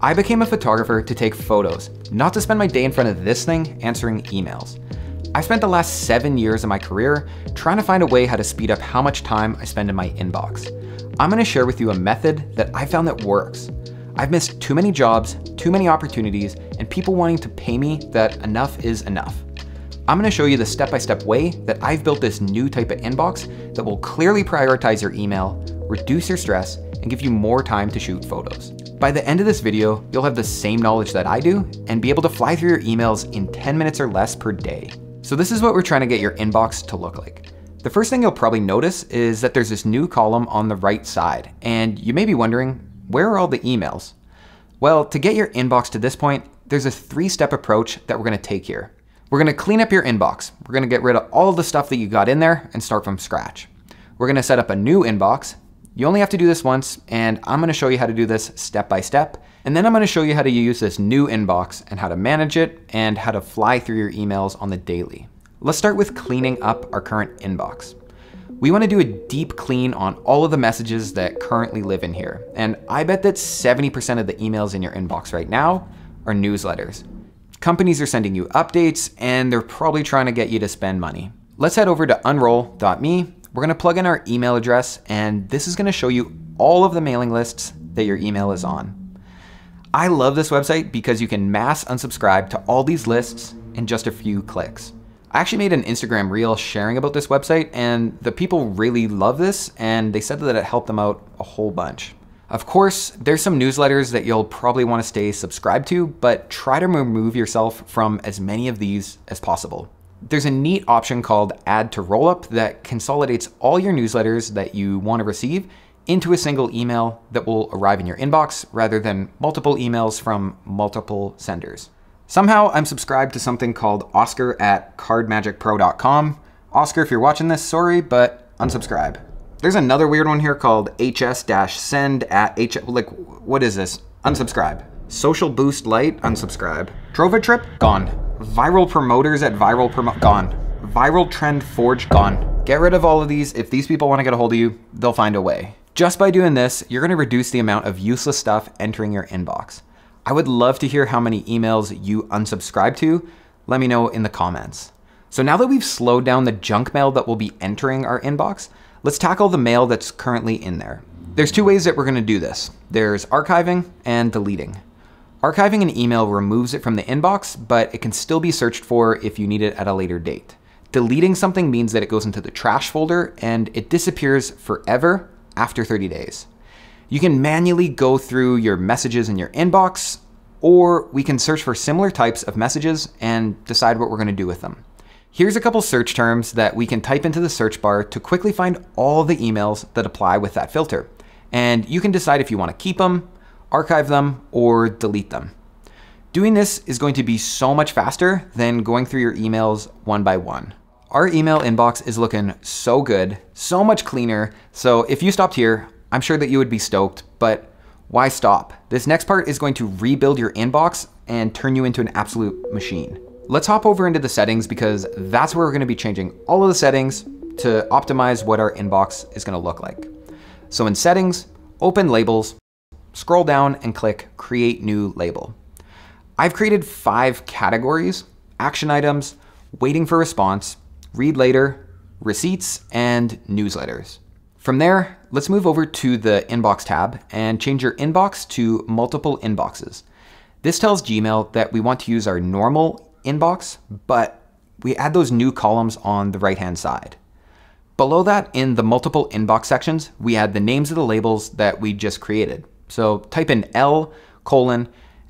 I became a photographer to take photos, not to spend my day in front of this thing answering emails. I spent the last seven years of my career trying to find a way how to speed up how much time I spend in my inbox. I'm gonna share with you a method that I found that works. I've missed too many jobs, too many opportunities, and people wanting to pay me that enough is enough. I'm gonna show you the step-by-step -step way that I've built this new type of inbox that will clearly prioritize your email, reduce your stress, and give you more time to shoot photos. By the end of this video, you'll have the same knowledge that I do and be able to fly through your emails in 10 minutes or less per day. So this is what we're trying to get your inbox to look like. The first thing you'll probably notice is that there's this new column on the right side, and you may be wondering, where are all the emails? Well, to get your inbox to this point, there's a three-step approach that we're gonna take here. We're gonna clean up your inbox. We're gonna get rid of all the stuff that you got in there and start from scratch. We're gonna set up a new inbox. You only have to do this once, and I'm gonna show you how to do this step by step. And then I'm gonna show you how to use this new inbox and how to manage it and how to fly through your emails on the daily. Let's start with cleaning up our current inbox. We wanna do a deep clean on all of the messages that currently live in here. And I bet that 70% of the emails in your inbox right now are newsletters. Companies are sending you updates and they're probably trying to get you to spend money. Let's head over to unroll.me. We're gonna plug in our email address and this is gonna show you all of the mailing lists that your email is on. I love this website because you can mass unsubscribe to all these lists in just a few clicks. I actually made an Instagram reel sharing about this website and the people really love this and they said that it helped them out a whole bunch. Of course, there's some newsletters that you'll probably want to stay subscribed to, but try to remove yourself from as many of these as possible. There's a neat option called Add to Rollup that consolidates all your newsletters that you want to receive into a single email that will arrive in your inbox rather than multiple emails from multiple senders. Somehow I'm subscribed to something called Oscar at cardmagicpro.com. Oscar, if you're watching this, sorry, but unsubscribe. There's another weird one here called hs-send at h, like, what is this? Unsubscribe. Social Boost Light, unsubscribe. Drove trip, gone. Viral promoters at viral promo, gone. Viral trend forge, gone. Get rid of all of these. If these people want to get a hold of you, they'll find a way. Just by doing this, you're going to reduce the amount of useless stuff entering your inbox. I would love to hear how many emails you unsubscribe to. Let me know in the comments. So now that we've slowed down the junk mail that will be entering our inbox, Let's tackle the mail that's currently in there. There's two ways that we're gonna do this. There's archiving and deleting. Archiving an email removes it from the inbox, but it can still be searched for if you need it at a later date. Deleting something means that it goes into the trash folder and it disappears forever after 30 days. You can manually go through your messages in your inbox, or we can search for similar types of messages and decide what we're gonna do with them. Here's a couple search terms that we can type into the search bar to quickly find all the emails that apply with that filter. And you can decide if you want to keep them, archive them, or delete them. Doing this is going to be so much faster than going through your emails one by one. Our email inbox is looking so good, so much cleaner. So if you stopped here, I'm sure that you would be stoked, but why stop? This next part is going to rebuild your inbox and turn you into an absolute machine. Let's hop over into the settings because that's where we're gonna be changing all of the settings to optimize what our inbox is gonna look like. So in settings, open labels, scroll down and click create new label. I've created five categories, action items, waiting for response, read later, receipts, and newsletters. From there, let's move over to the inbox tab and change your inbox to multiple inboxes. This tells Gmail that we want to use our normal inbox, but we add those new columns on the right-hand side. Below that, in the multiple inbox sections, we add the names of the labels that we just created. So type in L colon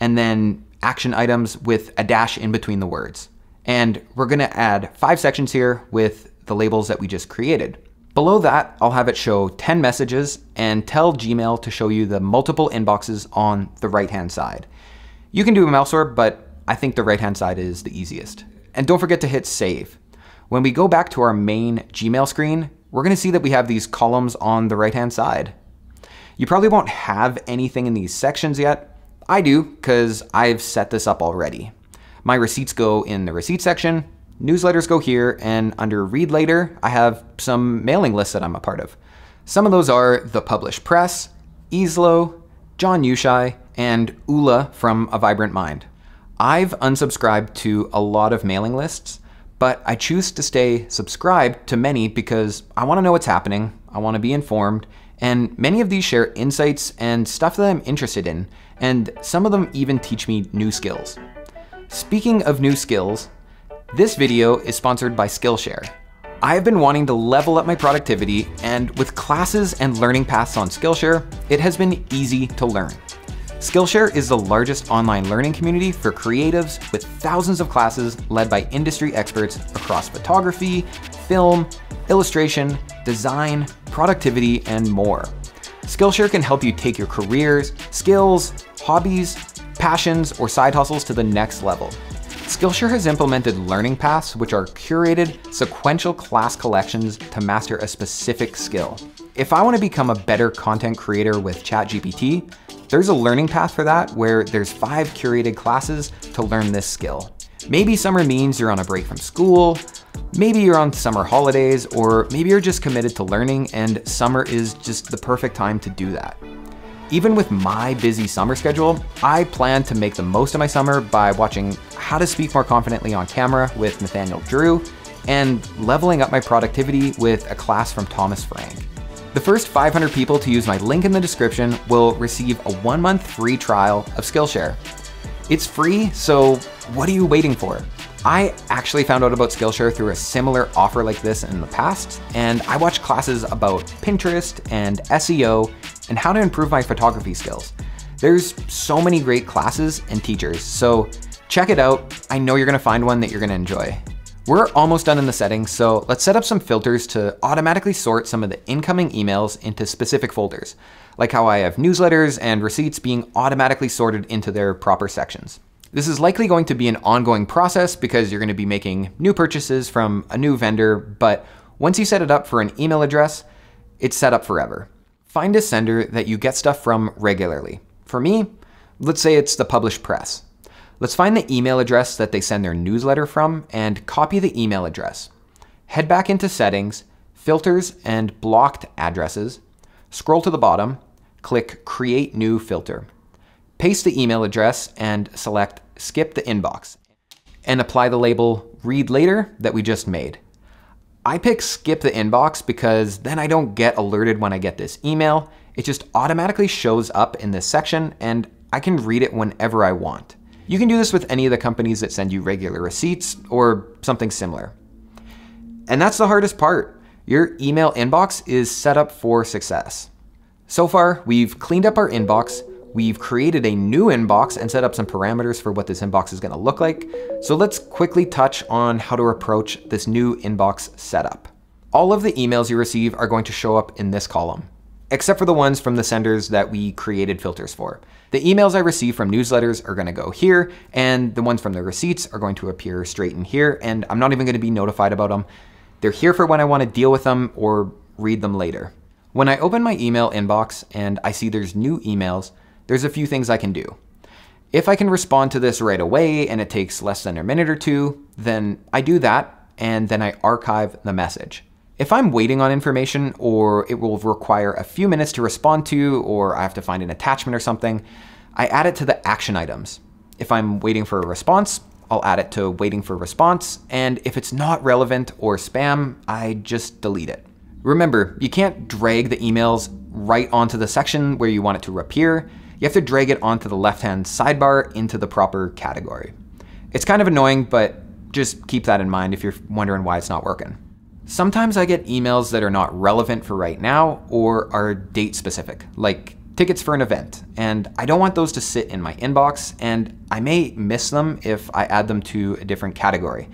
and then action items with a dash in between the words. And we're gonna add five sections here with the labels that we just created. Below that, I'll have it show 10 messages and tell Gmail to show you the multiple inboxes on the right-hand side. You can do a mouse orb, but I think the right-hand side is the easiest. And don't forget to hit save. When we go back to our main Gmail screen, we're gonna see that we have these columns on the right-hand side. You probably won't have anything in these sections yet. I do, because I've set this up already. My receipts go in the receipt section, newsletters go here, and under read later, I have some mailing lists that I'm a part of. Some of those are The Published Press, Easlo, Jon Youshaei, and Ula from A Vibrant Mind. I've unsubscribed to a lot of mailing lists, but I choose to stay subscribed to many because I want to know what's happening, I want to be informed, and many of these share insights and stuff that I'm interested in, and some of them even teach me new skills. Speaking of new skills, this video is sponsored by Skillshare. I've been wanting to level up my productivity, and with classes and learning paths on Skillshare, it has been easy to learn. Skillshare is the largest online learning community for creatives with thousands of classes led by industry experts across photography, film, illustration, design, productivity, and more. Skillshare can help you take your careers, skills, hobbies, passions, or side hustles to the next level. Skillshare has implemented learning paths, which are curated, sequential class collections to master a specific skill. If I want to become a better content creator with ChatGPT, there's a learning path for that where there's five curated classes to learn this skill. Maybe summer means you're on a break from school, maybe you're on summer holidays, or maybe you're just committed to learning and summer is just the perfect time to do that. Even with my busy summer schedule, I plan to make the most of my summer by watching How to Speak More Confidently on Camera with Nathaniel Drew and leveling up my productivity with a class from Thomas Frank. The first 500 people to use my link in the description will receive a one month free trial of Skillshare. It's free, so what are you waiting for? I actually found out about Skillshare through a similar offer like this in the past, and I watched classes about Pinterest and SEO and how to improve my photography skills. There's so many great classes and teachers, so check it out. I know you're gonna find one that you're gonna enjoy. We're almost done in the settings, so let's set up some filters to automatically sort some of the incoming emails into specific folders, like how I have newsletters and receipts being automatically sorted into their proper sections. This is likely going to be an ongoing process because you're going to be making new purchases from a new vendor, but once you set it up for an email address, it's set up forever. Find a sender that you get stuff from regularly. For me, let's say it's the published press. Let's find the email address that they send their newsletter from and copy the email address. Head back into settings, filters and blocked addresses, scroll to the bottom, click create new filter. Paste the email address and select skip the inbox and apply the label read later that we just made. I pick skip the inbox because then I don't get alerted when I get this email. It just automatically shows up in this section and I can read it whenever I want. You can do this with any of the companies that send you regular receipts or something similar. And that's the hardest part. Your email inbox is set up for success. So far, we've cleaned up our inbox, we've created a new inbox and set up some parameters for what this inbox is gonna look like. So let's quickly touch on how to approach this new inbox setup. All of the emails you receive are going to show up in this column except for the ones from the senders that we created filters for. The emails I receive from newsletters are gonna go here, and the ones from the receipts are going to appear straight in here, and I'm not even gonna be notified about them. They're here for when I wanna deal with them or read them later. When I open my email inbox and I see there's new emails, there's a few things I can do. If I can respond to this right away and it takes less than a minute or two, then I do that, and then I archive the message. If I'm waiting on information or it will require a few minutes to respond to or I have to find an attachment or something, I add it to the action items. If I'm waiting for a response, I'll add it to waiting for response, and if it's not relevant or spam, I just delete it. Remember, you can't drag the emails right onto the section where you want it to appear. You have to drag it onto the left-hand sidebar into the proper category. It's kind of annoying, but just keep that in mind if you're wondering why it's not working. Sometimes I get emails that are not relevant for right now or are date specific, like tickets for an event, and I don't want those to sit in my inbox, and I may miss them if I add them to a different category.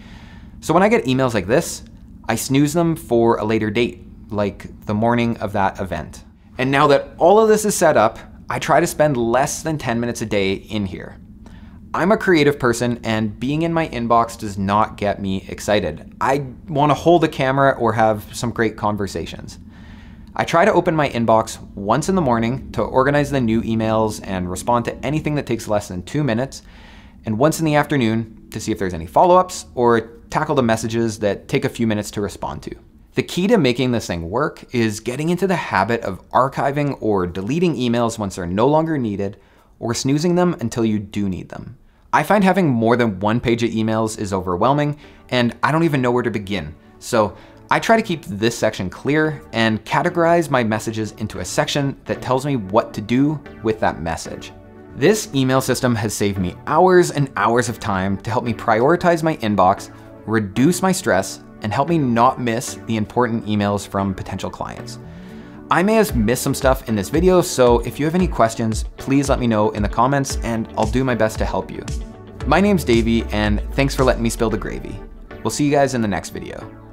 So when I get emails like this, I snooze them for a later date, like the morning of that event. And now that all of this is set up, I try to spend less than 10 minutes a day in here. I'm a creative person and being in my inbox does not get me excited. I want to hold a camera or have some great conversations. I try to open my inbox once in the morning to organize the new emails and respond to anything that takes less than two minutes, and once in the afternoon to see if there's any follow-ups or tackle the messages that take a few minutes to respond to. The key to making this thing work is getting into the habit of archiving or deleting emails once they're no longer needed or snoozing them until you do need them. I find having more than one page of emails is overwhelming, and I don't even know where to begin. So I try to keep this section clear and categorize my messages into a section that tells me what to do with that message. This email system has saved me hours and hours of time to help me prioritize my inbox, reduce my stress, and help me not miss the important emails from potential clients. I may have missed some stuff in this video, so if you have any questions, please let me know in the comments and I'll do my best to help you. My name's Davey and thanks for letting me spill the gravy. We'll see you guys in the next video.